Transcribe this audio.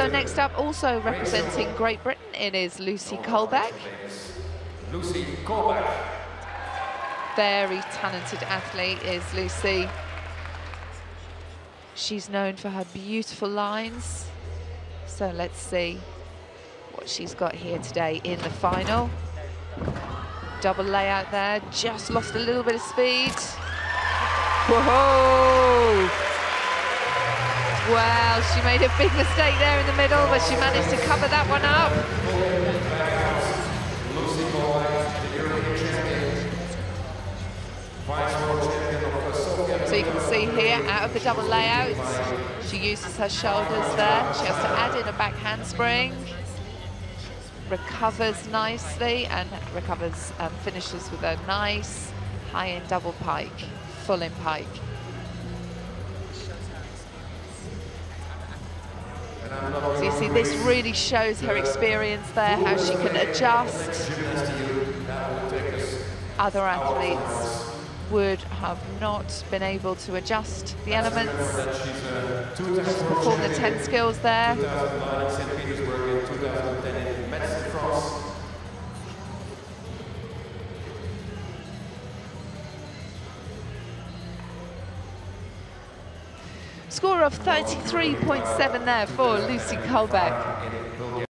So next up, also representing Great Britain, it is Lucie Colebeck. Lucie Colebeck. Very talented athlete is Lucie. She's known for her beautiful lines. So let's see what she's got here today in the final. Double layout there, just lost a little bit of speed. Whoa! Well, she made a big mistake there in the middle, but she managed to cover that one up. So you can see here, out of the double layout, she uses her shoulders there. She has to add in a back handspring. Recovers nicely and recovers and finishes with a nice high-end double pike, full-in pike. See, this really shows her experience there, how she can adjust. Other athletes would have not been able to adjust the elements, perform the 10 skills there. Score of 33.7 there for Lucie Colebeck.